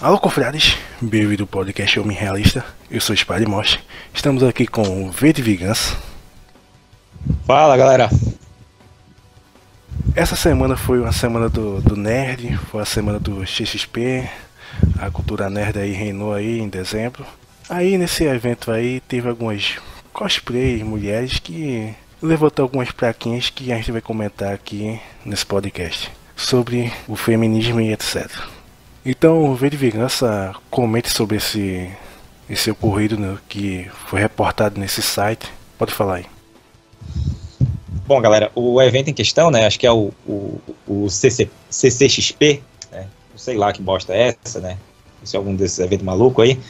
Alô, confrades, bem-vindo ao podcast Homem Realista. Eu sou Spade Mosh. Estamos aqui com o V de Vingança. Fala, galera. Essa semana foi uma semana do, do nerd, foi a semana do XXP. A cultura nerd aí reinou aí em dezembro. Aí nesse evento aí teve algumas cosplay mulheres que levantou algumas plaquinhas que a gente vai comentar aqui nesse podcast sobre o feminismo e etc. Então, V de Vingança, comente sobre esse, esse ocorrido né, que foi reportado nesse site. Pode falar aí. Bom, galera, o evento em questão, né, acho que é o, o, o CC, CCXP, né, não sei lá que bosta é essa, né, se é algum desses eventos malucos aí,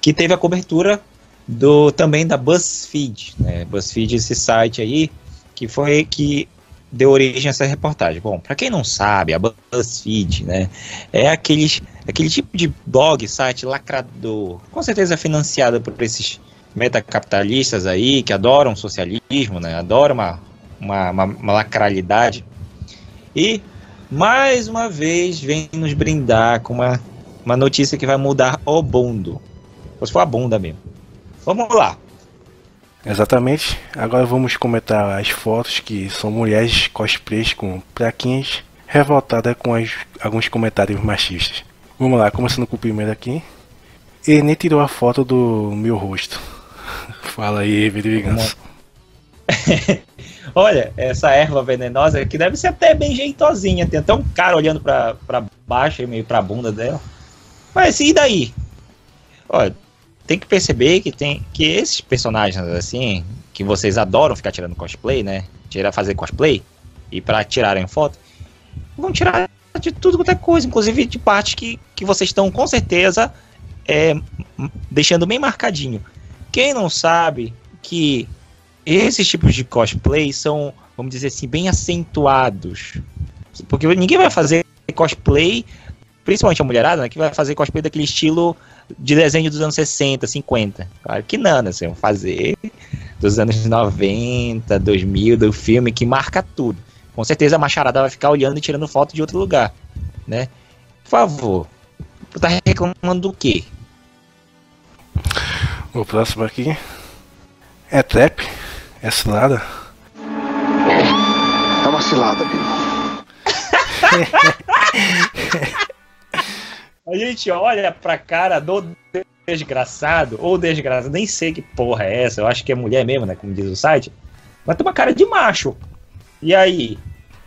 que teve a cobertura do também da BuzzFeed, né, BuzzFeed esse site aí, que foi que deu origem a essa reportagem. Bom, para quem não sabe, a BuzzFeed, né, é aquele, aquele tipo de blog, site lacrador, com certeza financiado por esses metacapitalistas aí que adoram socialismo, né, adoram uma, uma, uma, uma lacralidade. E mais uma vez vem nos brindar com uma, uma notícia que vai mudar o mundo. Ou se for a bunda mesmo. Vamos lá. Exatamente. Agora vamos comentar as fotos que são mulheres cosplays com plaquinhas revoltadas com as, alguns comentários machistas. Vamos lá, começando com o primeiro aqui. Ele nem tirou a foto do meu rosto. Fala aí, Vida Vingança. Olha, essa erva venenosa que deve ser até bem jeitosinha. Tem até um cara olhando pra, pra baixo e meio pra bunda dela. Mas e daí? Olha, tem que perceber que tem que esses personagens assim, que vocês adoram ficar tirando cosplay, né? Tirar fazer cosplay e para tirarem foto, vão tirar de tudo quanto é coisa, inclusive de parte que, que vocês estão com certeza é, deixando bem marcadinho. Quem não sabe que esses tipos de cosplay são, vamos dizer assim, bem acentuados. Porque ninguém vai fazer cosplay, principalmente a mulherada, né, que vai fazer cosplay daquele estilo de desenho dos anos 60, 50. Claro que não, né? Vocês vão fazer dos anos 90, 2000, do filme que marca tudo. Com certeza a macharada vai ficar olhando e tirando foto de outro lugar, né? Por favor. Tu tá reclamando do quê? O próximo aqui é trap, é cilada. É uma cilada, viu? A gente olha pra cara do desgraçado, ou desgraçado, nem sei que porra é essa, eu acho que é mulher mesmo, né? Como diz o site. Mas tem uma cara de macho. E aí?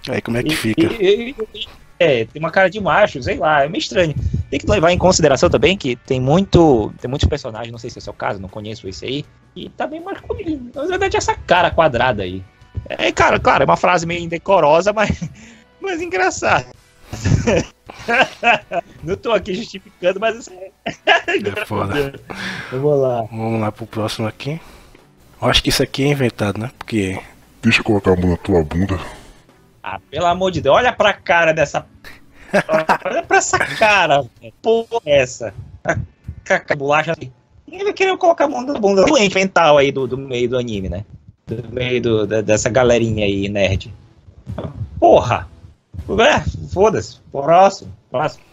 Aí como é que E- fica? e- e- é, tem uma cara de macho, sei lá, é meio estranho. Tem que levar em consideração também que tem muito. Tem muitos personagens, não sei se é o seu caso, não conheço esse aí, e tá bem masculino. Na verdade, essa cara quadrada aí. É, cara, claro, é uma frase meio indecorosa, mas, mas engraçada. não tô aqui justificando, mas isso é. É foda. Vamos lá. Vamos lá pro próximo aqui. Eu acho que isso aqui é inventado, né? Porque Deixa eu colocar a mão na tua bunda. Ah, pelo amor de Deus, olha pra cara dessa. olha pra essa cara, velho. porra é essa. A caca bolacha assim. Ninguém vai querer colocar a mão na bunda doente mental aí do, do meio do anime, né? Do meio do- da- dessa galerinha aí, nerd. Porra! É, foda-se. Próximo, próximo.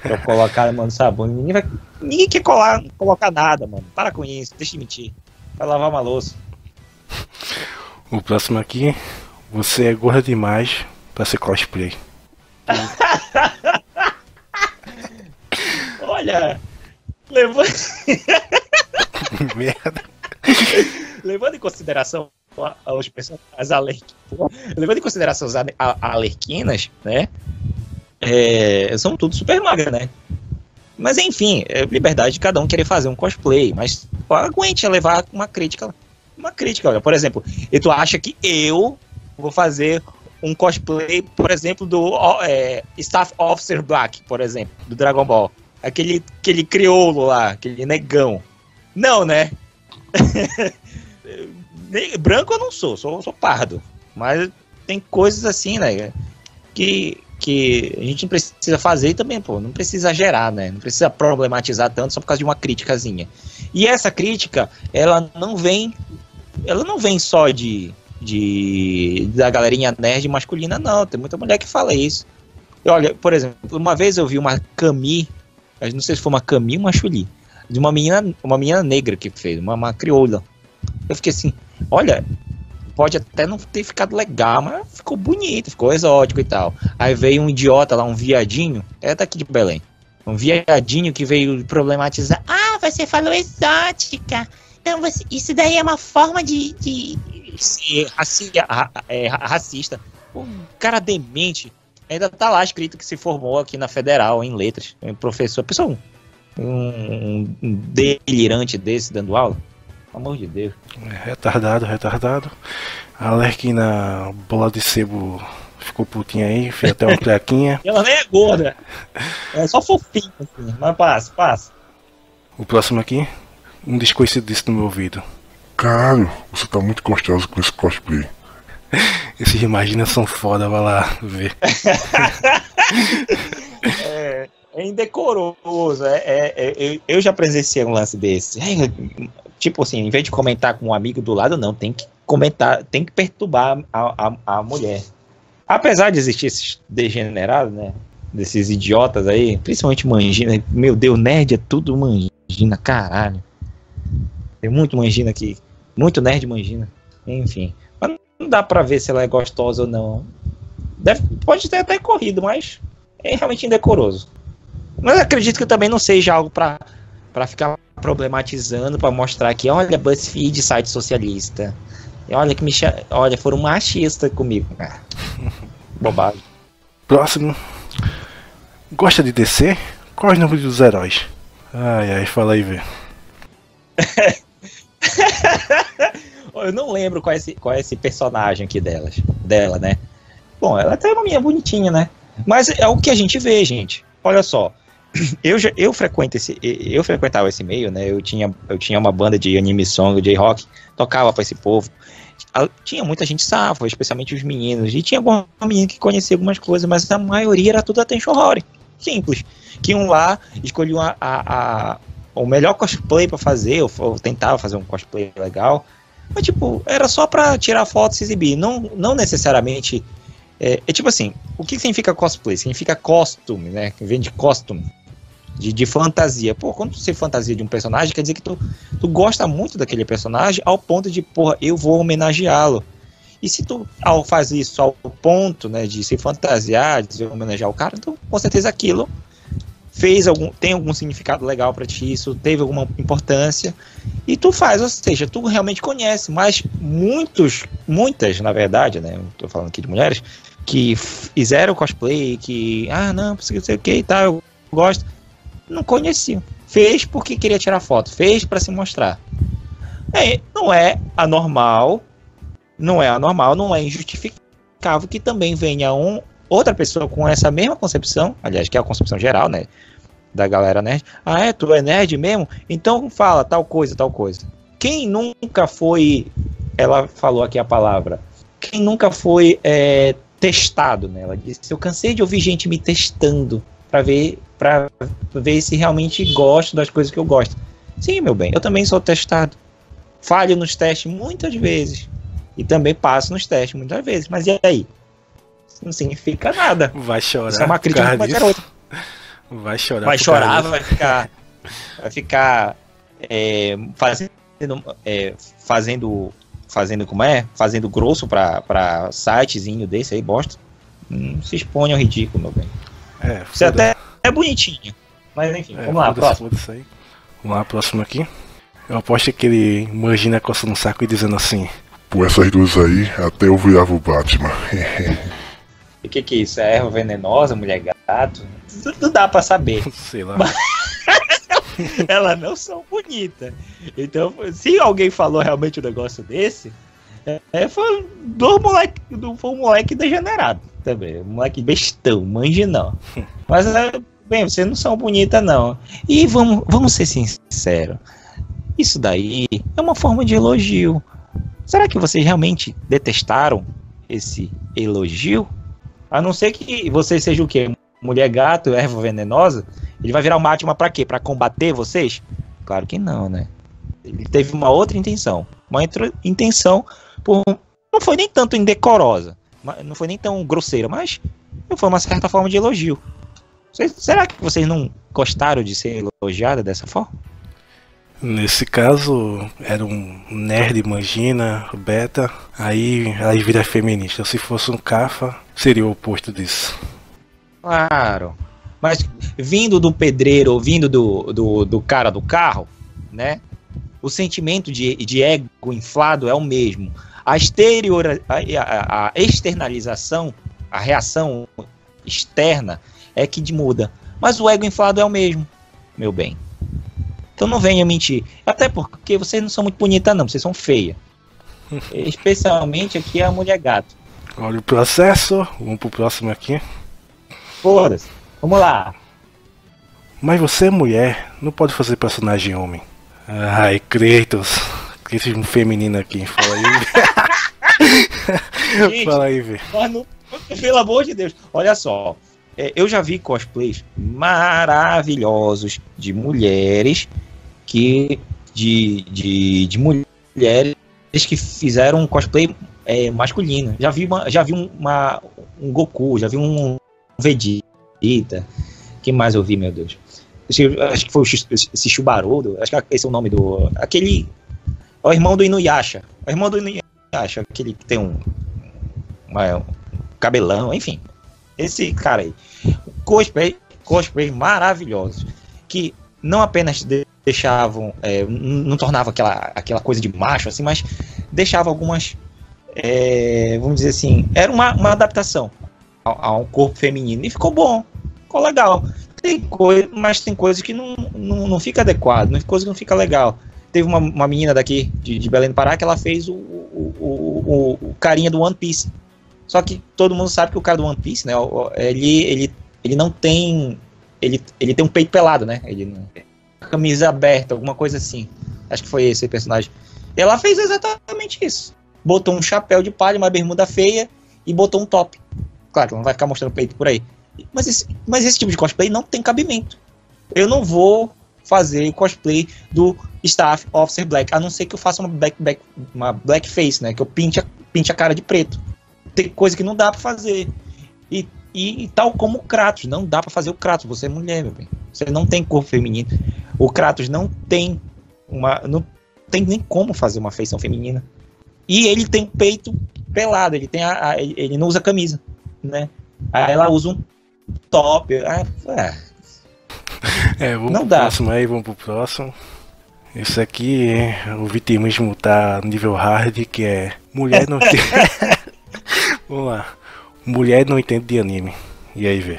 Pra eu colocar a mão no sabão. Ninguém, vai, ninguém quer colar, colocar nada, mano. Para com isso, deixa de mentir. Vai lavar uma louça. o próximo aqui, você é gorda demais pra ser cosplay. Olha, levando. Merda. levando em consideração os as alerquinas, levando em consideração as alerquinas, né? é, são tudo super magras, né? Mas enfim, é liberdade de cada um querer fazer um cosplay, mas aguente levar uma crítica, uma crítica, olha, por exemplo, e tu acha que eu vou fazer um cosplay, por exemplo, do é, Staff Officer Black, por exemplo, do Dragon Ball, aquele aquele crioulo lá, aquele negão. Não, né? Branco eu não sou, sou, sou pardo. Mas tem coisas assim, né? Que, que a gente precisa fazer também, pô, não precisa exagerar, né? Não precisa problematizar tanto só por causa de uma criticazinha. E essa crítica, ela não vem. Ela não vem só de. de da galerinha nerd masculina, não. Tem muita mulher que fala isso. Olha, por exemplo, uma vez eu vi uma Cami não sei se foi uma Camille ou uma Chuli, de uma menina, uma menina negra que fez, uma, uma crioula. Eu fiquei assim, olha, pode até não ter ficado legal, mas ficou bonito, ficou exótico e tal. Aí veio um idiota lá, um viadinho, é daqui de Belém. Um viadinho que veio problematizar. Ah, você falou exótica. Então você, isso daí é uma forma de, de ser ra, é, racista. Um cara demente. Ainda tá lá escrito que se formou aqui na Federal em letras. Professor, pessoal, um, um delirante desse dando aula. Pelo amor de Deus. Retardado, retardado. A Lerquina bola de sebo ficou putinha aí, fez até uma plaquinha. Ela nem é gorda. É só fofinha, assim. Mas passa, passa. O próximo aqui, um desconhecido disse no meu ouvido. Caralho, você tá muito gostoso com esse cosplay. Esses imaginas são foda, vai lá ver. é, é indecoroso. É, é, é, eu já presenciei um lance desse. Tipo assim, em vez de comentar com um amigo do lado, não, tem que comentar, tem que perturbar a, a, a mulher. Apesar de existir esses degenerados, né? Desses idiotas aí, principalmente Mangina. Meu Deus, nerd é tudo Mangina, caralho. Tem muito Mangina aqui. Muito nerd Mangina. Enfim. Mas não dá pra ver se ela é gostosa ou não. Deve, pode ter até corrido, mas é realmente indecoroso. Mas acredito que também não seja algo pra, pra ficar problematizando, pra mostrar que, olha, BuzzFeed, site socialista. Olha que me olha, foram machistas comigo. Ah, bobagem. Próximo. Gosta de DC? Qual é o nome dos heróis? Ai, ai, fala aí, velho. Eu não lembro qual é, esse, qual é esse personagem aqui delas, dela, né? Bom, ela até é uma minha bonitinha, né? Mas é o que a gente vê, gente. Olha só. Eu, já, eu frequento esse eu frequentava esse meio, né? Eu tinha, eu tinha uma banda de anime song, de rock, tocava para esse povo tinha muita gente safa, especialmente os meninos, e tinha alguma menina que conhecia algumas coisas, mas a maioria era tudo attention horror. Simples. Que um lá escolhiam a, a, a, o melhor cosplay para fazer, ou, ou, tentava fazer um cosplay legal. Mas, tipo, era só pra tirar foto e se exibir. Não, não necessariamente. É, é, tipo assim: o que significa cosplay? Significa costume, né? Vem de costume de, de fantasia. Pô, quando você fantasia de um personagem, quer dizer que tu, tu gosta muito daquele personagem ao ponto de, porra, eu vou homenageá-lo. E se tu ao faz isso ao ponto, né, de se fantasiar, de homenagear o cara, então com certeza aquilo fez algum tem algum significado legal para ti, isso teve alguma importância e tu faz, ou seja, tu realmente conhece, mas muitos, muitas, na verdade, né, tô falando aqui de mulheres que fizeram cosplay, que ah, não, não sei o que e tal, eu gosto não conheciam. Fez porque queria tirar foto, fez para se mostrar. É, não é anormal, não é anormal, não é injustificável que também venha um, outra pessoa com essa mesma concepção, aliás, que é a concepção geral, né? Da galera nerd. Ah, é? Tu é nerd mesmo? Então fala tal coisa, tal coisa. Quem nunca foi. Ela falou aqui a palavra. Quem nunca foi é, testado, né? Ela disse: Eu cansei de ouvir gente me testando para ver para ver se realmente gosto das coisas que eu gosto. Sim, meu bem, eu também sou testado. Falho nos testes muitas vezes. E também passo nos testes muitas vezes. Mas e aí? Não significa nada. Vai chorar. Isso é uma crítica qualquer outra. Vai chorar. Vai chorar, vai ficar. Vai ficar é, fazendo. É, fazendo. Fazendo como é? Fazendo grosso para sitezinho desse aí, bosta. Não se expõe ao ridículo, meu bem. É, Você até é bonitinho. Mas enfim, é, vamos lá, próximo. Aí. Vamos lá, próximo aqui. Eu aposto que ele imagina coçando no saco e dizendo assim. Por essas duas aí, até eu virava o Batman. o que que é isso? É erva venenosa, mulher gato? Não dá pra saber. Sei lá. Elas não são bonitas. Então, se alguém falou realmente um negócio desse, é, foi, do moleque, foi um moleque degenerado também. Um moleque bestão, manje não. Mas é, bem, vocês não são bonitas, não. E vamos, vamos ser sinceros. Isso daí é uma forma de elogio. Será que vocês realmente detestaram esse elogio? A não ser que vocês sejam o quê? Mulher gato, erva venenosa? Ele vai virar o Batman pra quê? Pra combater vocês? Claro que não, né? Ele teve uma outra intenção. Uma intenção por. Não foi nem tanto indecorosa. Não foi nem tão grosseira, mas foi uma certa forma de elogio. Vocês- será que vocês não gostaram de ser elogiada dessa forma? Nesse caso, era um nerd mangina, beta, aí aí vira feminista. Se fosse um cafa, seria o oposto disso. Claro. Mas vindo do pedreiro ou vindo do, do, do cara do carro, né? O sentimento de, de ego inflado é o mesmo. A, exterior, a, a- a externalização, a reação externa é que muda. Mas o ego inflado é o mesmo, meu bem. Então não venha mentir. Até porque vocês não são muito bonitas, não. Vocês são feias. Especialmente aqui a mulher gato. Olha o processo, vamos pro próximo aqui. Foda-se. Vamos lá. Mas você, mulher, não pode fazer personagem homem. Ai, Kratos. Kratos um feminino aqui, fala aí. Gente, fala aí, não- pelo amor de Deus. Olha só. É, eu já vi cosplays maravilhosos de mulheres que. De, de, de mulheres que fizeram um cosplay é, masculino. Já vi, uma, já vi um- uma, um Goku, já vi um Vegeta. que mais eu vi, meu Deus? Acho que- foi o esse Chubarudo. Acho que esse é o nome do. Aquele. É o irmão do Inuyasha. É o irmão do Inuyasha. Aquele que tem um. um cabelão, enfim. Esse cara aí. Cosplay, cosplay maravilhosos. Que não apenas de- deixavam. é, não tornava aquela, aquela coisa de macho, assim, mas deixava algumas. é, vamos dizer assim. Era uma, uma adaptação a, a um corpo feminino. E ficou bom. Ficou legal. Tem coisa, mas tem coisas que não, não, não fica adequado, tem coisa que não fica legal. Teve uma, uma menina daqui de, de Belém do Pará que ela fez o, o, o- o carinha do One Piece. Só que todo mundo sabe que o cara do One Piece, né? Ele, ele, ele não tem. Ele, ele tem um peito pelado, né? Ele camisa aberta, alguma coisa assim. Acho que foi esse personagem. E ela fez exatamente isso. Botou um chapéu de palha, uma bermuda feia e botou um top. Claro, não vai ficar mostrando peito por aí. Mas esse, mas esse tipo de cosplay não tem cabimento. Eu não vou fazer cosplay do Staff Officer Black, a não ser que eu faça uma black, black, uma blackface, né? Que eu pinte a, pinte a cara de preto. Tem coisa que não dá pra fazer. E, e, tal como o Kratos, não dá pra fazer o Kratos. Você é mulher, meu bem. Você não tem corpo feminino. O Kratos não tem uma. Não tem nem como fazer uma feição feminina. E ele tem peito pelado, ele tem a, a- ele ele não usa camisa, né? Aí ela usa um top. ah, é. É, vamos Não pro dá. próximo aí, vamos pro próximo. Esse aqui, o vitimismo tá nível hard, que é mulher não tem. Vamos lá. Mulher não entende de anime. E aí, vê.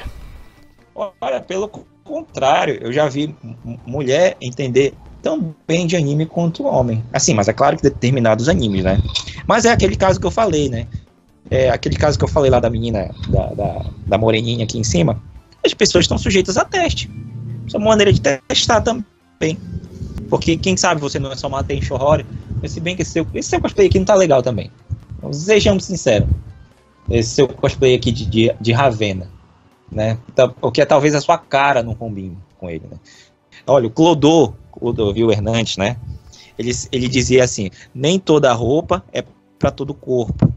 Olha, pelo contrário, eu já vi mulher entender tão bem de anime quanto homem. Assim, mas é claro que determinados animes, né? Mas é aquele caso que eu falei, né? É aquele caso que eu falei lá da menina, da, da, da moreninha aqui em cima. As pessoas estão sujeitas a teste. Isso é uma maneira de testar também. Porque quem sabe você não é só uma attention horror, mas se bem que esse seu, esse seu cosplay aqui não tá legal também. Então, sejamos sinceros. Esse seu cosplay aqui de, de, de Ravena né? Então, Porque é talvez a sua cara não combine com ele, né? Olha, o Clodô, Clodovil Hernandes, né? Ele, ele dizia assim: nem toda roupa é para todo corpo.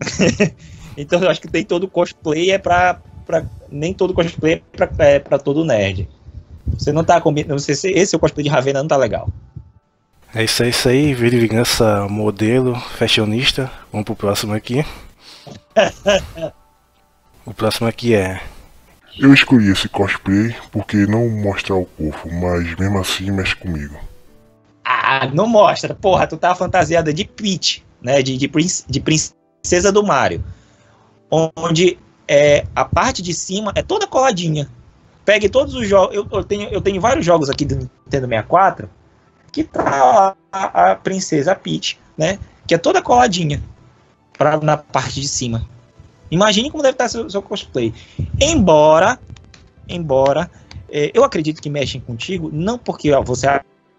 então eu acho que nem todo cosplay é para nem todo cosplay é pra, é pra todo nerd. Você não tá combinando, você, esse seu cosplay de Ravena não tá legal. É isso aí, isso aí. Vira vingança modelo, fashionista. Vamos pro próximo aqui. O próximo aqui é. Eu escolhi esse cosplay porque não mostra o corpo, mas mesmo assim mexe comigo. Ah, não mostra. Porra, tu tá fantasiada de Peach, né? De, de, princ- de princesa do Mario. Onde é, a parte de cima é toda coladinha. Pegue todos os jogos. Eu, eu tenho, eu tenho vários jogos aqui do Nintendo 64 que tá a, a princesa Peach, né? Que é toda coladinha pra, na parte de cima. Imagine como deve estar seu, seu cosplay. Embora, embora, eh, eu acredito que mexem contigo, não porque ó, você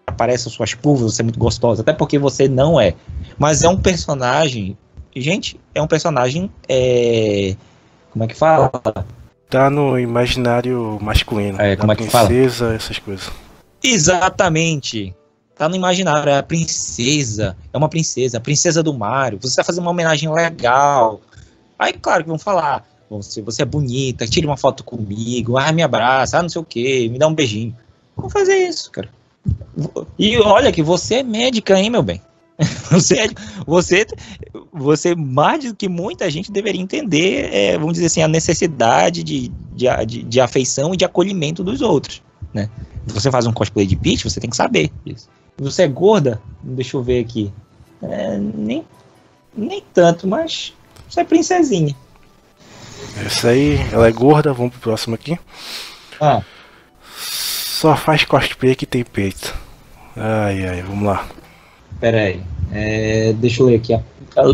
aparece as suas curvas, você é muito gostosa, até porque você não é. Mas é um personagem. Gente, é um personagem. É, como é que fala? Tá no imaginário masculino. É, como é que fala? princesa, essas coisas. Exatamente. Tá no imaginário, é a princesa. É uma princesa, a princesa do Mario. Você vai fazer uma homenagem legal. Aí, claro que vão falar. Você, você é bonita, tire uma foto comigo, ah, me abraça, ah, não sei o que, me dá um beijinho. Vamos fazer isso, cara. E olha que você é médica, hein, meu bem? Você, é, você, você mais do que muita gente deveria entender, é, vamos dizer assim, a necessidade de, de, de, de afeição e de acolhimento dos outros, né? Você faz um cosplay de Peach, você tem que saber isso. Você é gorda? Deixa eu ver aqui. É, nem, nem tanto, mas você é princesinha. Essa aí, ela é gorda, vamos pro próximo aqui. Ah. Só faz cosplay que tem peito. Ai, ai, vamos lá. Pera aí. É, deixa eu ler aqui.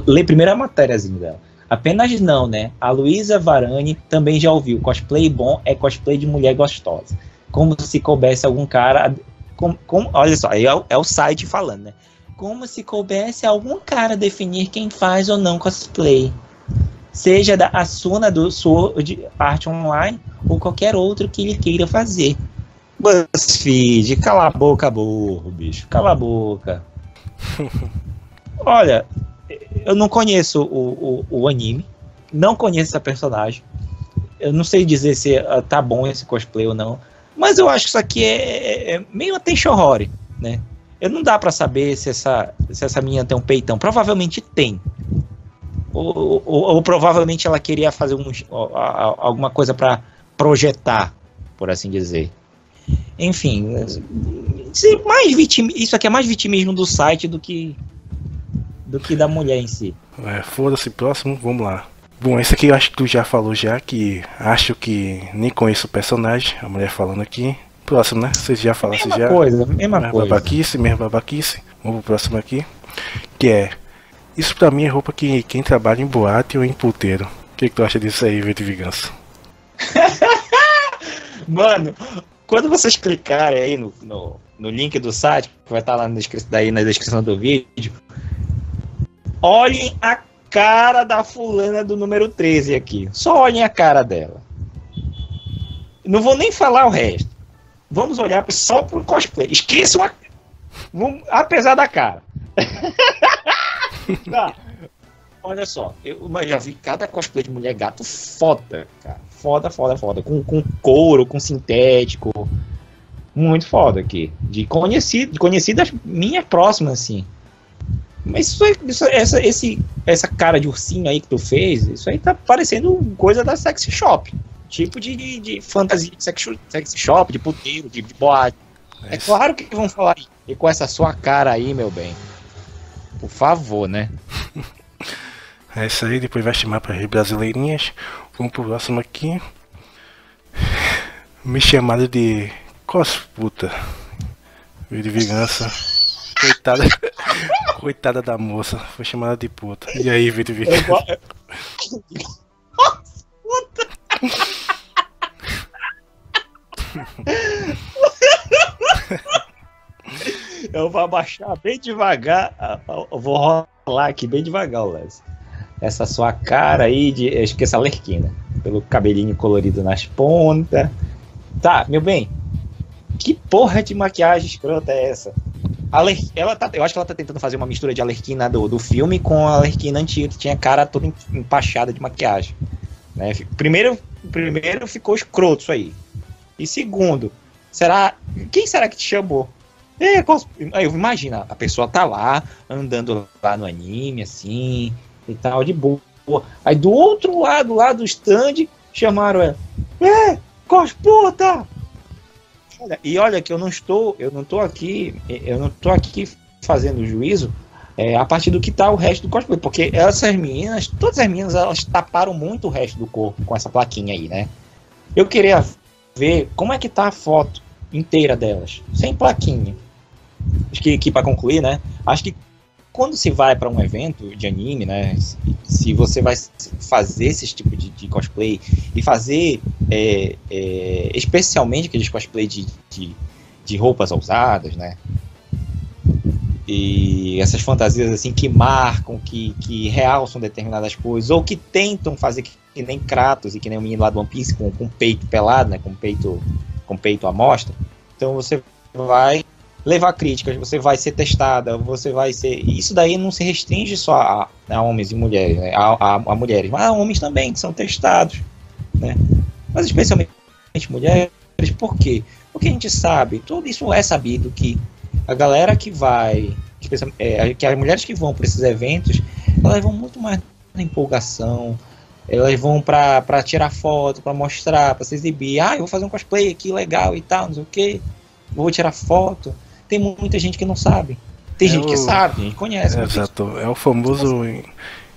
Lê primeiro a matériazinha dela. Apenas não, né? A Luísa Varane também já ouviu. Cosplay bom é cosplay de mulher gostosa. Como se coubesse algum cara. Com, com, olha só, aí é, é o site falando, né? Como se coubesse algum cara definir quem faz ou não cosplay seja da Asuna do Sword Art Online ou qualquer outro que ele queira fazer. BuzzFeed, cala a boca, burro, bicho, cala a boca. Olha, eu não conheço o, o, o, anime, não conheço essa personagem. Eu não sei dizer se uh, tá bom esse cosplay ou não, mas eu acho que isso aqui é, é, é meio attention horror, né? Eu não dá para saber se essa, se essa menina tem um peitão. Provavelmente tem, ou, ou, ou, provavelmente ela queria fazer um, alguma coisa para projetar, por assim dizer. Enfim, mais vitim, isso aqui é mais vitimismo do site do que do que da mulher em si. É, Foda-se, próximo, vamos lá. Bom, esse aqui eu acho que tu já falou já, que acho que nem conheço o personagem, a mulher falando aqui. Próximo, né? Vocês já falaram, mesma já. Coisa, mesma mesma coisa. Babaquice, mesma babaquice. Vamos pro próximo aqui. Que é isso pra mim é roupa que quem trabalha em boate ou em puteiro. O que, que tu acha disso aí, Vete Vingança? Mano, quando vocês clicarem aí no, no, no, link do site, que vai estar lá na descrição, daí na descrição do vídeo, olhem a cara da fulana do número 13 aqui. Só olhem a cara dela. Não vou nem falar o resto. Vamos olhar só pro cosplay. Esqueçam a... apesar da cara. Tá. Olha só, eu já vi cada cosplay de mulher gato foda, cara. Foda, foda, foda. Com, com couro, com sintético. Muito foda aqui. De conhecido, de conhecidas minhas próximas, assim. Mas isso, isso, essa, esse, essa cara de ursinho aí que tu fez, isso aí tá parecendo coisa da sexy shop. Tipo de, de, de fantasia de sexy, sexy shop, de puteiro, de, de boate. É, é claro que vão falar e com essa sua cara aí, meu bem. Por favor, né? É isso aí, depois vai chamar para as brasileirinhas. Vamos pro próximo aqui. Me chamaram de cosputa. De vingança. Coitada. Coitada da moça. Foi chamada de puta. E aí, de vingança? Puta! Eu vou abaixar bem devagar. Eu vou rolar aqui bem devagar, Les. Essa sua cara aí de. Eu esqueço a lerquina. Pelo cabelinho colorido nas pontas. Tá, meu bem. Que porra de maquiagem escrota é essa? Ela tá, eu acho que ela tá tentando fazer uma mistura de Alerquina do, do filme com a Alerquina antiga, que tinha cara toda empachada de maquiagem. Né? Primeiro, primeiro ficou escroto isso aí. E segundo, será. Quem será que te chamou? É, eu imagina, a pessoa tá lá, andando lá no anime, assim, e tal, de boa. Aí do outro lado, lá do stand, chamaram ela. É, cosputa! E olha que eu não estou, eu não estou aqui, eu não estou aqui fazendo juízo é, a partir do que tá o resto do cosplay, porque essas meninas, todas as meninas, elas taparam muito o resto do corpo com essa plaquinha aí, né? Eu queria ver como é que tá a foto inteira delas, sem plaquinha acho que, que para concluir, né? Acho que quando se vai para um evento de anime, né? Se você vai fazer esse tipo de, de cosplay e fazer é, é, especialmente aqueles cosplay de, de, de, roupas ousadas, né? E essas fantasias assim que marcam, que, que realçam determinadas coisas, ou que tentam fazer que, que nem Kratos e que nem o menino lá do One Piece com, com peito pelado, né? Com peito, com peito à mostra. Então você vai levar críticas, você vai ser testada, você vai ser. Isso daí não se restringe só a, a homens e mulheres, né? a, a, a, mulheres, mas a homens também que são testados. né? Mas especialmente mulheres, por quê? Porque a gente sabe, tudo isso é sabido que a galera que vai, é, que as mulheres que vão para esses eventos, elas vão muito mais na empolgação, elas vão para tirar foto, para mostrar, para se exibir. Ah, eu vou fazer um cosplay aqui legal e tal, não sei o que. Vou tirar foto. Tem muita gente que não sabe. Tem é gente o... que sabe, a gente conhece. É, exato. É o famoso.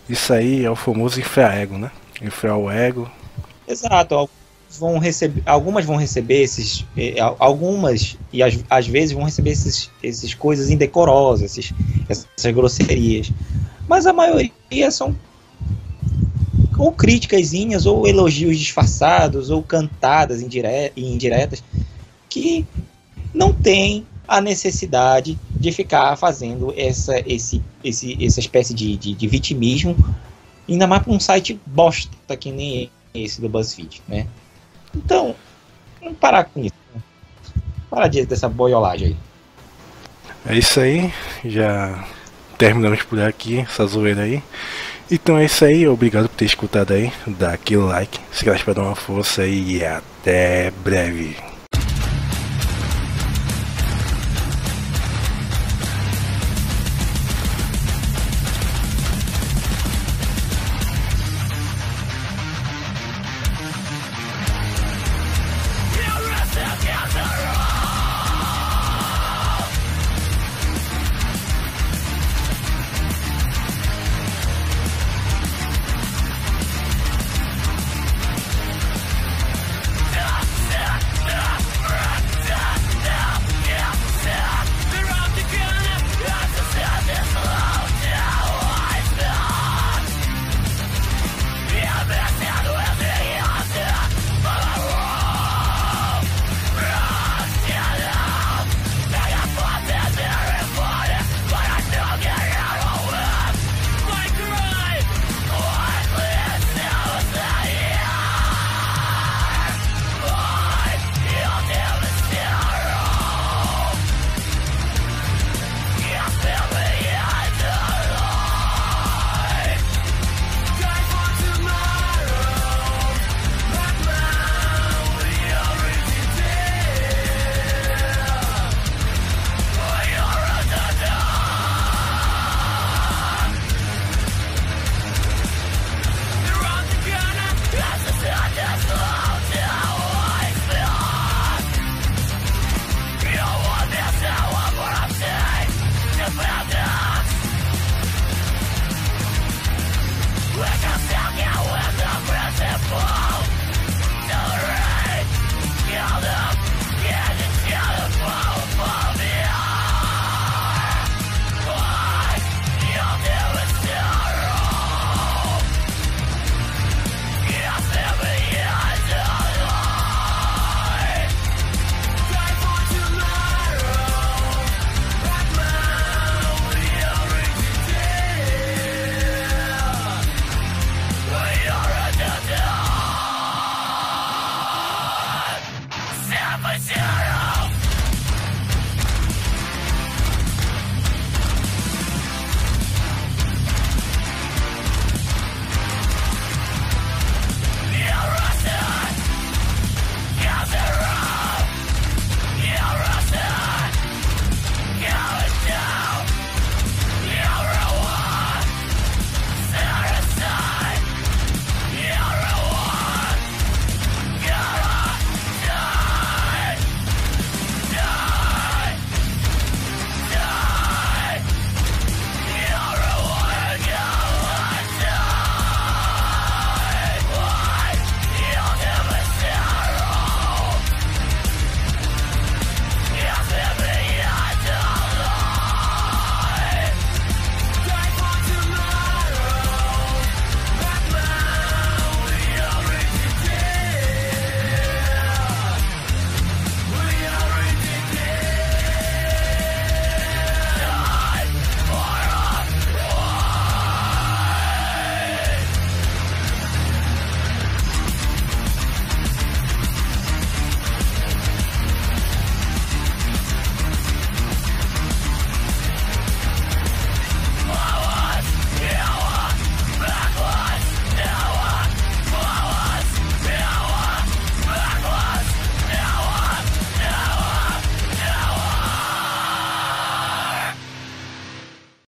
Isso aí é o famoso infra ego, né? Infrar o ego. Exato vão receber, algumas vão receber esses, eh, algumas e às, às vezes vão receber esses, esses coisas indecorosas, esses, essas grosserias, mas a maioria são ou críticas ou elogios disfarçados ou cantadas indire, indiretas que não tem a necessidade de ficar fazendo essa, esse, esse, essa espécie de, de, de vitimismo, ainda mais para um site bosta que nem esse do BuzzFeed, né? Então, vamos parar com isso. Né? Para de, dessa boiolagem aí. É isso aí, já terminamos por aqui, essa zoeira aí. Então é isso aí, obrigado por ter escutado aí, dá aquele like, se inscreve para dar uma força e até breve.